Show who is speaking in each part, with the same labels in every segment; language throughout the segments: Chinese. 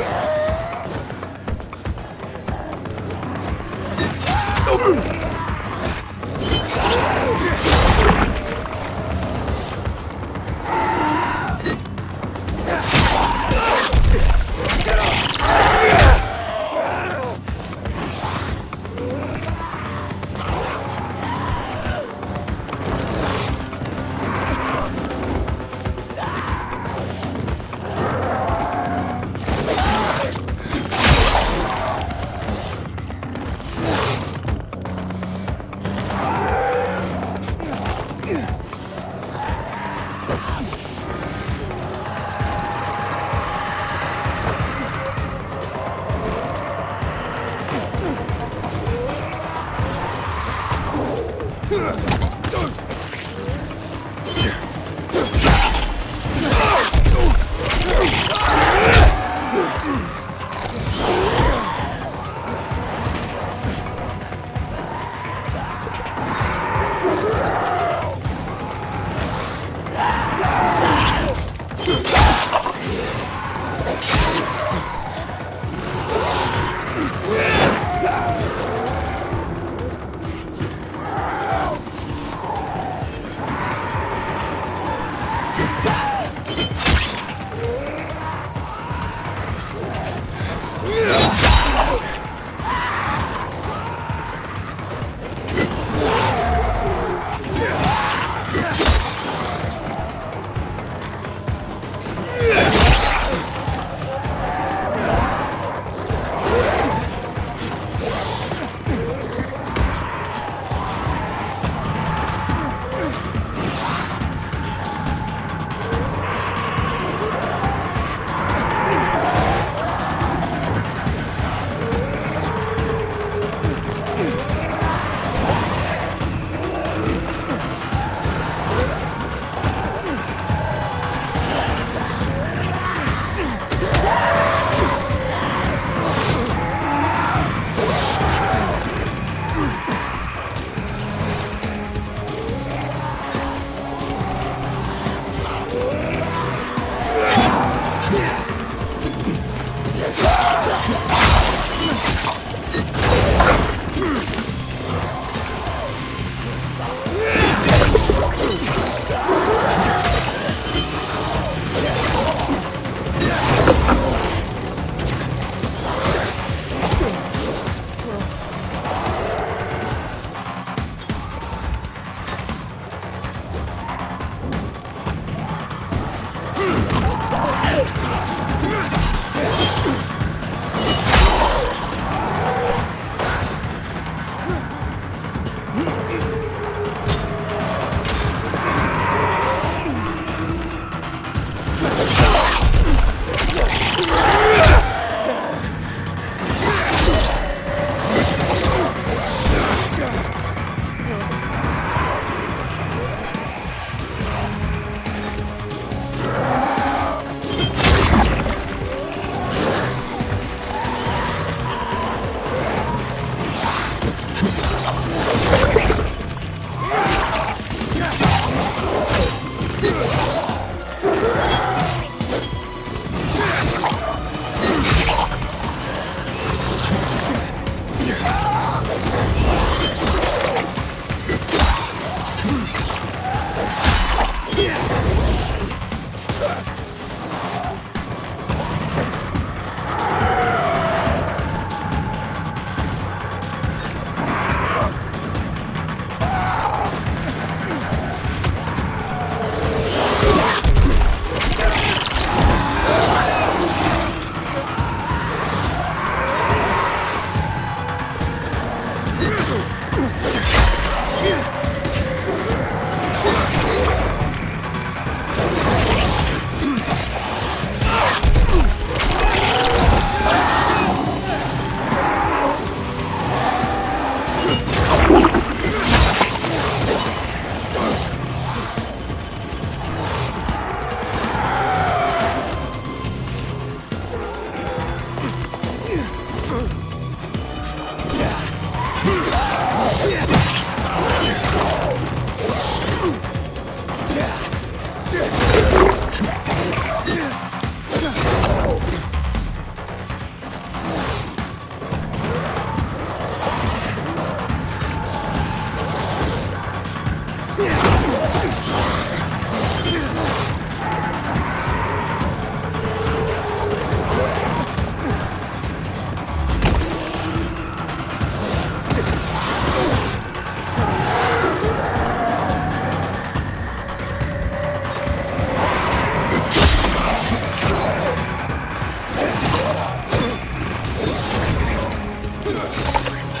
Speaker 1: Yeah!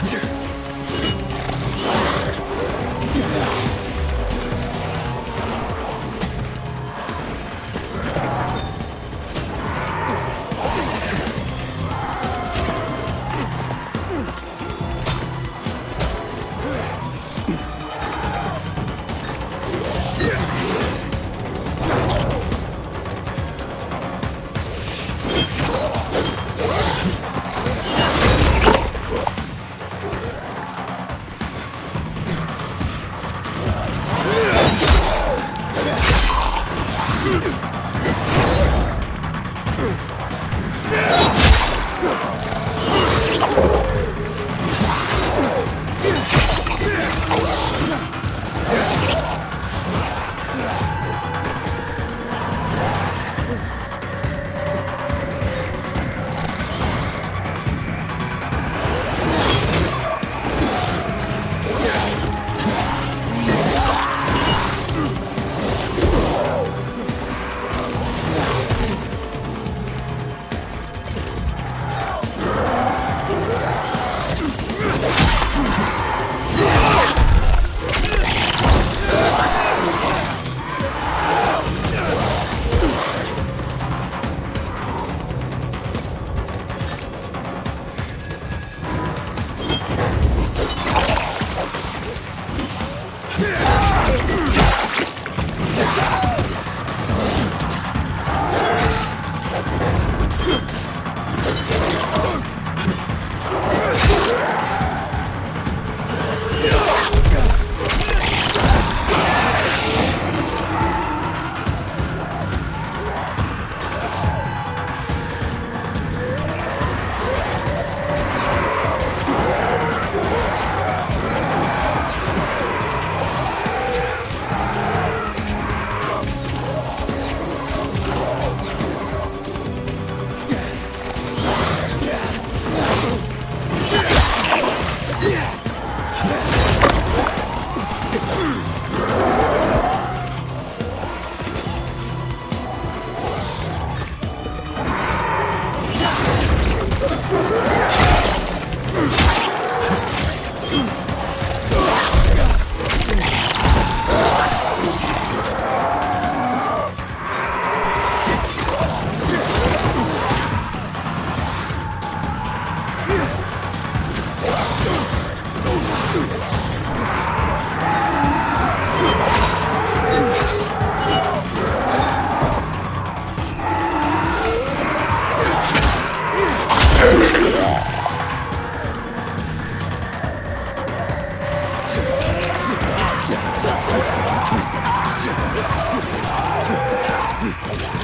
Speaker 2: 这。Hmm.